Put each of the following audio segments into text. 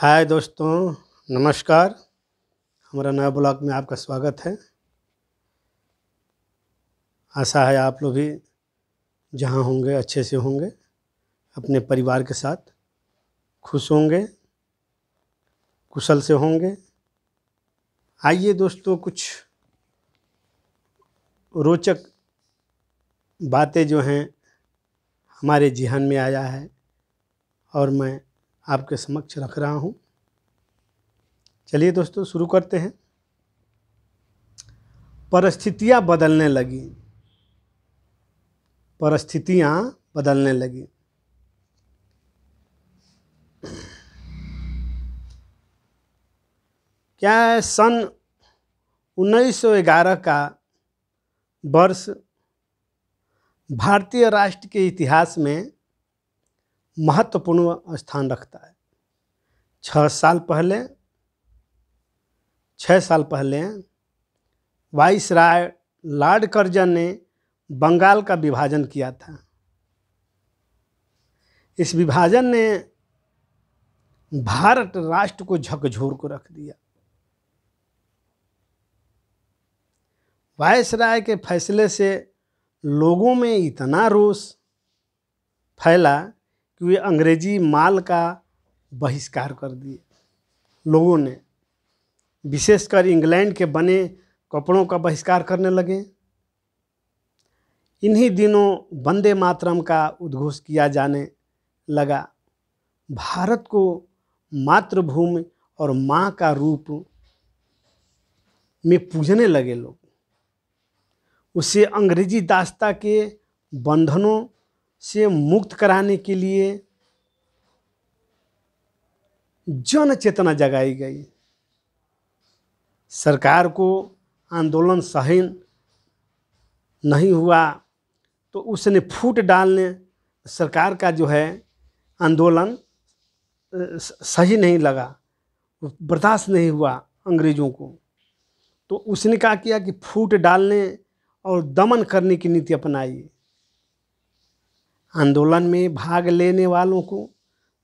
हाय दोस्तों, नमस्कार। हमारा नया ब्लॉग में आपका स्वागत है। आशा है आप लोग भी जहाँ होंगे, अच्छे से होंगे, अपने परिवार के साथ खुश होंगे, कुशल से होंगे। आइए दोस्तों, कुछ रोचक बातें जो हैं हमारे जिहन में आया है और मैं आपके समक्ष रख रहा हूँ। चलिए दोस्तों, शुरू करते हैं। परिस्थितियाँ बदलने लगी। परिस्थितियाँ बदलने लगी। क्या है सन 1911 का वर्ष भारतीय राष्ट्र के इतिहास में महत्वपूर्ण स्थान रखता है। छः साल पहले छः साल पहले वाइस राय लॉर्ड कर्जन ने बंगाल का विभाजन किया था। इस विभाजन ने भारत राष्ट्र को झकझोर को रख दिया। वाइस राय के फैसले से लोगों में इतना रोष फैला कि वे अंग्रेज़ी माल का बहिष्कार कर दिए। लोगों ने, विशेषकर इंग्लैंड के बने कपड़ों का बहिष्कार करने लगे। इन्हीं दिनों वंदे मातरम का उद्घोष किया जाने लगा। भारत को मातृभूमि और माँ का रूप में पूजने लगे लोग। उसे अंग्रेज़ी दास्ता के बंधनों से मुक्त कराने के लिए जन चेतना जगाई गई। सरकार को आंदोलन सहन नहीं हुआ तो उसने फूट डालने, सरकार का जो है आंदोलन सही नहीं लगा, बर्दाश्त नहीं हुआ अंग्रेज़ों को। तो उसने क्या किया कि फूट डालने और दमन करने की नीति अपनाई। आंदोलन में भाग लेने वालों को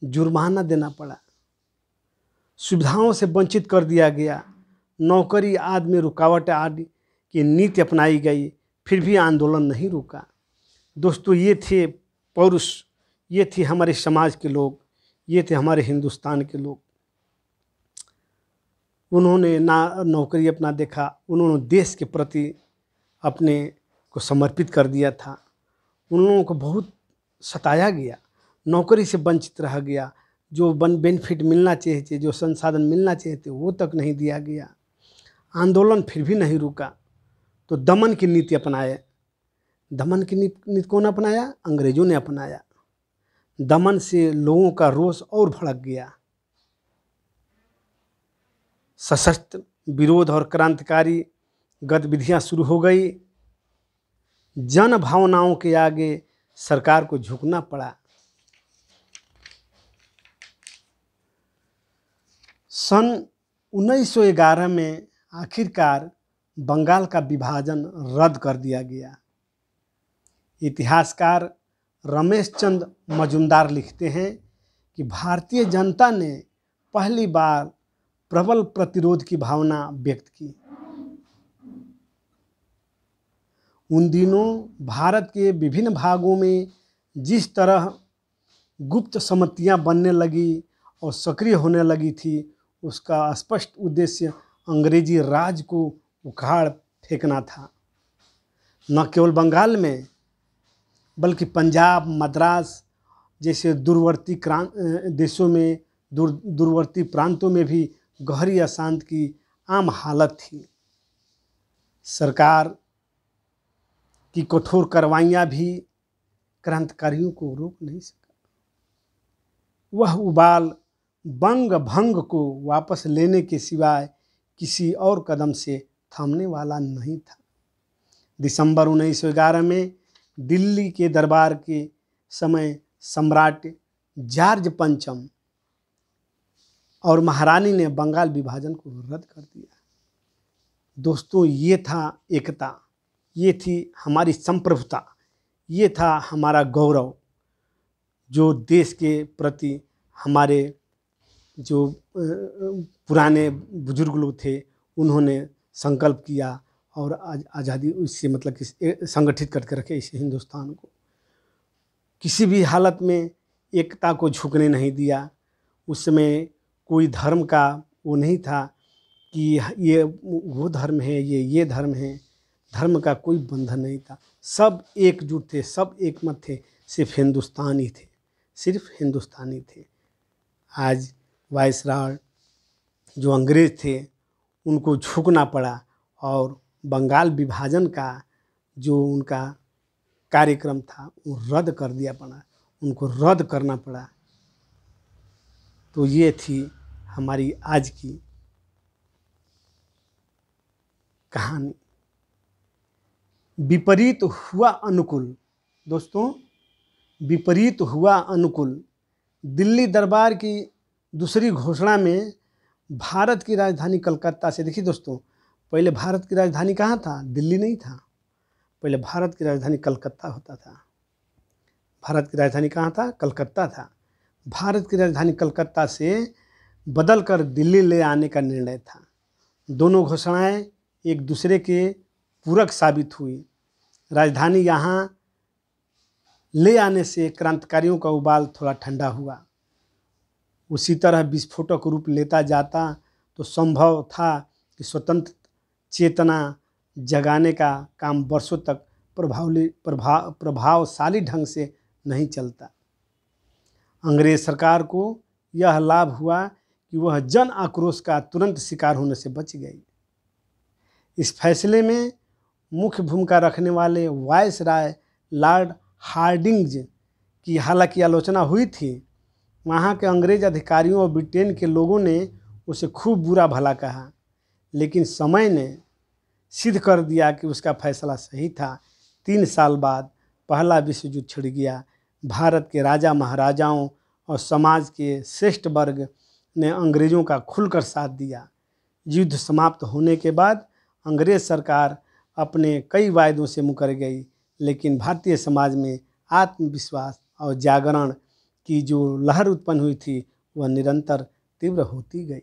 जुर्माना देना पड़ा। सुविधाओं से वंचित कर दिया गया। नौकरी आदि में रुकावट आदि की नीति अपनाई गई, फिर भी आंदोलन नहीं रुका। दोस्तों, ये थे पौरुष, ये थे हमारे समाज के लोग, ये थे हमारे हिंदुस्तान के लोग। उन्होंने ना नौकरी अपना देखा, उन्होंने देश के प्रति अपने को समर्पित कर दिया था। उन लोगों को बहुत सताया गया, नौकरी से वंचित रह गया, जो बन बेनिफिट मिलना चाहिए थे जो संसाधन मिलना चाहिए थे वो तक नहीं दिया गया। आंदोलन फिर भी नहीं रुका। तो दमन की नीति अपनाए दमन की नीति कौन अपनाया? अंग्रेज़ों ने अपनाया। दमन से लोगों का रोष और भड़क गया। सशस्त्र विरोध और क्रांतिकारी गतिविधियाँ शुरू हो गई। जन भावनाओं के आगे सरकार को झुकना पड़ा। सन 1911 में आखिरकार बंगाल का विभाजन रद्द कर दिया गया। इतिहासकार रमेश चंद मजुमदार लिखते हैं कि भारतीय जनता ने पहली बार प्रबल प्रतिरोध की भावना व्यक्त की। उन दिनों भारत के विभिन्न भागों में जिस तरह गुप्त सम्मतियाँ बनने लगी और सक्रिय होने लगी थी, उसका स्पष्ट उद्देश्य अंग्रेज़ी राज को उखाड़ फेंकना था। न केवल बंगाल में, बल्कि पंजाब, मद्रास जैसे दूरवर्ती क्रांत देशों में, दूर, दूरवर्ती प्रांतों में भी गहरी अशांत की आम हालत थी। सरकार की कठोर कार्रवाइयाँ भी क्रांतिकारियों को रोक नहीं सका। वह उबाल बंग भंग को वापस लेने के सिवाय किसी और कदम से थामने वाला नहीं था। दिसंबर 1911 में दिल्ली के दरबार के समय सम्राट जॉर्ज पंचम और महारानी ने बंगाल विभाजन को रद्द कर दिया। दोस्तों, ये था एकता। ये थी हमारी संप्रभुता, ये था हमारा गौरव, जो देश के प्रति हमारे जो पुराने बुज़ुर्ग लोग थे, उन्होंने संकल्प किया और आज, आज़ादी उससे मतलब कि संगठित करके रखे इस हिंदुस्तान को। किसी भी हालत में एकता को झुकने नहीं दिया। उस समय कोई धर्म का वो नहीं था कि ये वो धर्म है, ये ये धर्म है। धर्म का कोई बंधन नहीं था। सब एकजुट थे, सब एक मत थे, सिर्फ़ हिंदुस्तानी थे, सिर्फ़ हिंदुस्तानी थे। आज वायसराय जो अंग्रेज़ थे, उनको झुकना पड़ा और बंगाल विभाजन का जो उनका कार्यक्रम था, वो रद्द कर दिया पड़ा, उनको रद्द करना पड़ा। तो ये थी हमारी आज की कहानी। विपरीत हुआ अनुकूल। दोस्तों, विपरीत हुआ अनुकूल। दिल्ली दरबार की दूसरी घोषणा में भारत की राजधानी कलकत्ता से, देखिए दोस्तों, पहले भारत की राजधानी कहाँ था? दिल्ली नहीं था। पहले भारत की राजधानी कलकत्ता होता था। भारत की राजधानी कहाँ था? कलकत्ता था। भारत की राजधानी कलकत्ता से बदल कर दिल्ली ले आने का निर्णय था। दोनों घोषणाएँ एक दूसरे के पूरक साबित हुई। राजधानी यहाँ ले आने से क्रांतिकारियों का उबाल थोड़ा ठंडा हुआ। उसी तरह विस्फोटक रूप लेता जाता तो संभव था कि स्वतंत्र चेतना जगाने का काम वर्षों तक प्रभावली प्रभाव प्रभावशाली ढंग से नहीं चलता। अंग्रेज़ सरकार को यह लाभ हुआ कि वह जन आक्रोश का तुरंत शिकार होने से बच गई। इस फैसले में मुख्य भूमिका रखने वाले वायस राय लॉर्ड हार्डिंग्ज की हालाँकि आलोचना हुई थी। वहाँ के अंग्रेज़ अधिकारियों और ब्रिटेन के लोगों ने उसे खूब बुरा भला कहा, लेकिन समय ने सिद्ध कर दिया कि उसका फैसला सही था। तीन साल बाद पहला विश्व युद्ध छिड़ गया। भारत के राजा महाराजाओं और समाज के श्रेष्ठ वर्ग ने अंग्रेज़ों का खुलकर साथ दिया। युद्ध समाप्त होने के बाद अंग्रेज़ सरकार अपने कई वायदों से मुकर गई। लेकिन भारतीय समाज में आत्मविश्वास और जागरण की जो लहर उत्पन्न हुई थी, वह निरंतर तीव्र होती गई।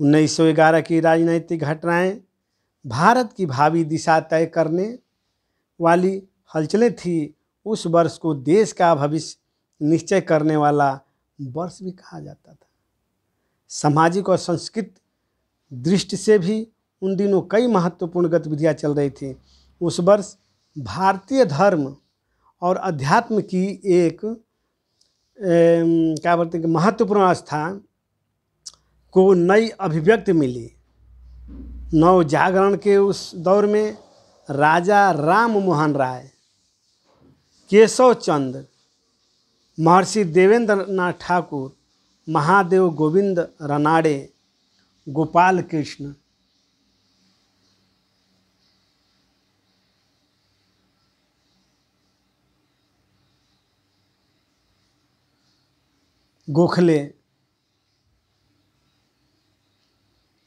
1911 की राजनैतिक घटनाएँ भारत की भावी दिशा तय करने वाली हलचलें थी, उस वर्ष को देश का भविष्य निश्चय करने वाला वर्ष भी कहा जाता था। सामाजिक और संस्कृत दृष्टि से भी उन दिनों कई महत्वपूर्ण गतिविधियाँ चल रही थी। उस वर्ष भारतीय धर्म और अध्यात्म की एक क्या बोलते हैं महत्वपूर्ण आस्था को नई अभिव्यक्ति मिली। नव जागरण के उस दौर में राजा राम मोहन राय, केशव चंद्र महर्षि देवेंद्र नाथ ठाकुर, महादेव गोविंद रनाड़े, गोपाल कृष्ण गोखले।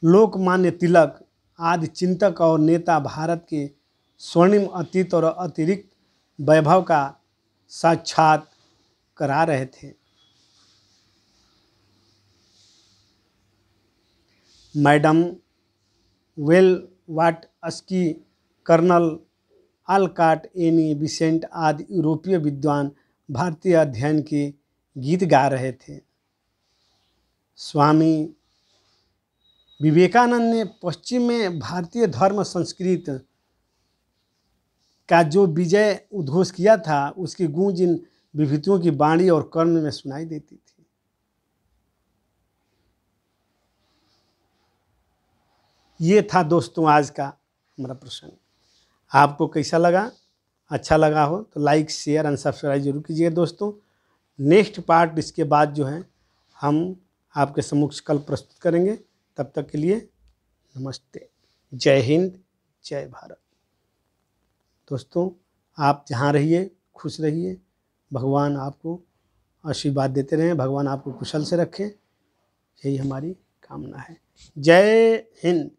लोकमान्य तिलक, आदि चिंतक और नेता भारत के स्वर्णिम अतीत और अतिरिक्त वैभव का साक्षात करा रहे थे। Madam Blavatsky colonel Olcott Annie Besant आदि यूरोपीय विद्वान भारतीय अध्ययन के गीत गा रहे थे। स्वामी विवेकानंद ने पश्चिम में भारतीय धर्म संस्कृत का जो विजय उद्घोष किया था, उसकी गूंज इन विभूतियों की बाणी और कर्म में सुनाई देती थी। ये था दोस्तों आज का हमारा प्रसंग। आपको कैसा लगा? अच्छा लगा हो तो लाइक, शेयर एंड सब्सक्राइब ज़रूर कीजिएगा दोस्तों। नेक्स्ट पार्ट इसके बाद जो है, हम आपके समक्ष कल प्रस्तुत करेंगे। तब तक के लिए नमस्ते। जय हिंद, जय भारत। दोस्तों, आप जहाँ रहिए, खुश रहिए। भगवान आपको आशीर्वाद देते रहें, भगवान आपको कुशल से रखें। यही हमारी कामना है। जय हिंद।